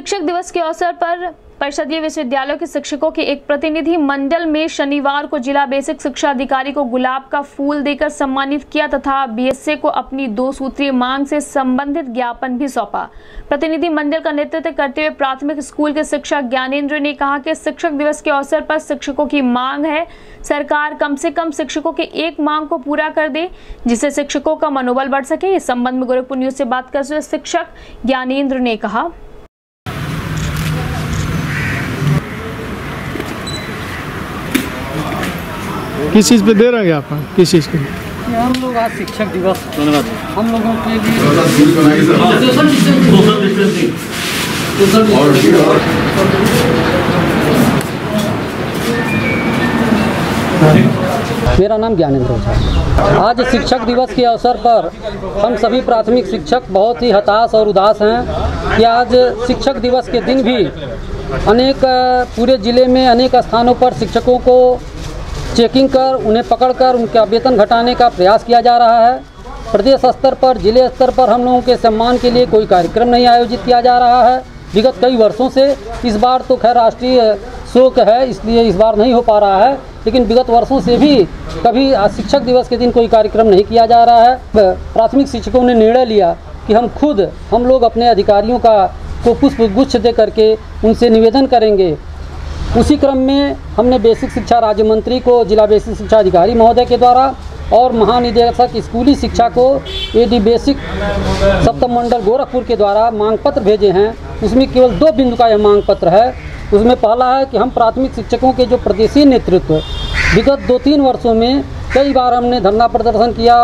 शिक्षक दिवस के अवसर पर परिषदीय विश्वविद्यालयों के शिक्षकों के एक प्रतिनिधि मंडल में शनिवार को जिला बेसिक शिक्षा अधिकारी को गुलाब का फूल देकर सम्मानित किया तथा बीएसए को अपनी दो सूत्रीय मांग से संबंधित ज्ञापन भी सौंपा। प्रतिनिधि मंडल का नेतृत्व करते हुए प्राथमिक स्कूल के शिक्षक ज्ञानेंद्र ने कहा कि शिक्षक दिवस के अवसर पर शिक्षकों की मांग है, सरकार कम से कम शिक्षकों के एक मांग को पूरा कर दे, जिससे शिक्षकों का मनोबल बढ़ सके। इस संबंध में गोरखपुर न्यूज़ से बात करते हुए शिक्षक ज्ञानेन्द्र ने कहा। किस चीज़ पे दे रहे हैं आप? किस चीज़ के? लिए हम लोग आज शिक्षक दिवस। हम लोगों के लिए मेरा नाम ज्ञानेंद्र ओझा आज शिक्षक दिवस के अवसर पर हम सभी प्राथमिक शिक्षक बहुत ही हताश और उदास हैं कि आज शिक्षक दिवस के दिन भी अनेक पूरे ज़िले में अनेक स्थानों पर शिक्षकों को चेकिंग कर, उन्हें पकड़कर उनका वेतन घटाने का प्रयास किया जा रहा है। प्रदेश स्तर पर, ज़िले स्तर पर हम लोगों के सम्मान के लिए कोई कार्यक्रम नहीं आयोजित किया जा रहा है। विगत कई वर्षों से इस बार तो खैर राष्ट्रीय शोक है, इसलिए इस बार नहीं हो पा रहा है। लेकिन विगत वर्षों से भी कभी शिक्षक दिवस के दिन कोई कार्यक्रम नहीं किया जा रहा है। प्राथमिक शिक्षकों ने निर्णय लिया कि हम खुद, हम लोग अपने अधिकारियों का, को पुष्प गुच्छ दे करके उनसे निवेदन करेंगे। उसी क्रम में हमने बेसिक शिक्षा राज्य मंत्री को, जिला बेसिक शिक्षा अधिकारी महोदय के द्वारा और महानिदेशक स्कूली शिक्षा को एडी बेसिक सप्तम मंडल गोरखपुर के द्वारा मांग पत्र भेजे हैं। उसमें केवल दो बिंदु का यह मांग पत्र है। उसमें पहला है कि हम प्राथमिक शिक्षकों के जो प्रदेशीय नेतृत्व विगत दो तीन वर्षों में कई बार हमने धरना प्रदर्शन किया,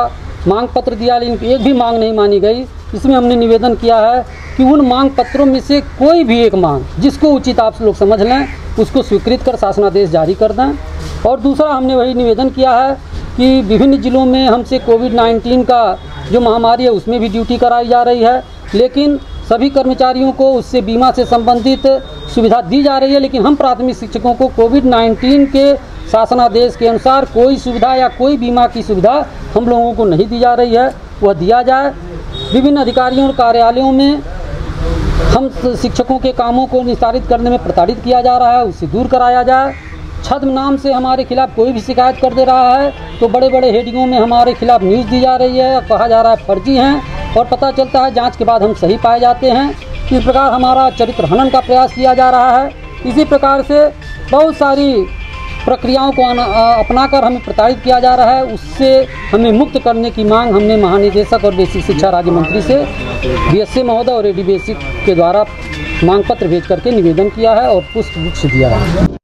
मांग पत्र दिया, लेकिन एक भी मांग नहीं मानी गई। इसमें हमने निवेदन किया है कि उन मांग पत्रों में से कोई भी एक मांग, जिसको उचित आप लोग समझ लें, उसको स्वीकृत कर शासनादेश जारी कर दें। और दूसरा हमने वही निवेदन किया है कि विभिन्न जिलों में हमसे कोविड 19 का जो महामारी है, उसमें भी ड्यूटी कराई जा रही है। लेकिन सभी कर्मचारियों को उससे बीमा से संबंधित सुविधा दी जा रही है, लेकिन हम प्राथमिक शिक्षकों को कोविड 19 के शासनादेश के अनुसार कोई सुविधा या कोई बीमा की सुविधा हम लोगों को नहीं दी जा रही है। वह दिया जाए। विभिन्न अधिकारियों और कार्यालयों में हम शिक्षकों के कामों को निस्तारित करने में प्रताड़ित किया जा रहा है उससे दूर कराया जाए। छद्म नाम से हमारे खिलाफ कोई भी शिकायत कर दे रहा है तो बड़े बड़े हेडिंगों में हमारे खिलाफ न्यूज़ दी जा रही है कहा जा रहा है फर्जी हैं। और पता चलता है जाँच के बाद हम सही पाए जाते हैं। इस प्रकार हमारा चरित्र हनन का प्रयास किया जा रहा है। इसी प्रकार से बहुत सारी प्रक्रियाओं को अना- अ, अपनाकर हमें प्रताड़ित किया जा रहा है। उससे हमें मुक्त करने की मांग हमने महानिदेशक और बेसिक शिक्षा राज्य मंत्री से बी महोदय और ए बेसिक के द्वारा मांग पत्र भेज करके निवेदन किया है और पुष्प गुच्छ दिया है।